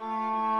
Música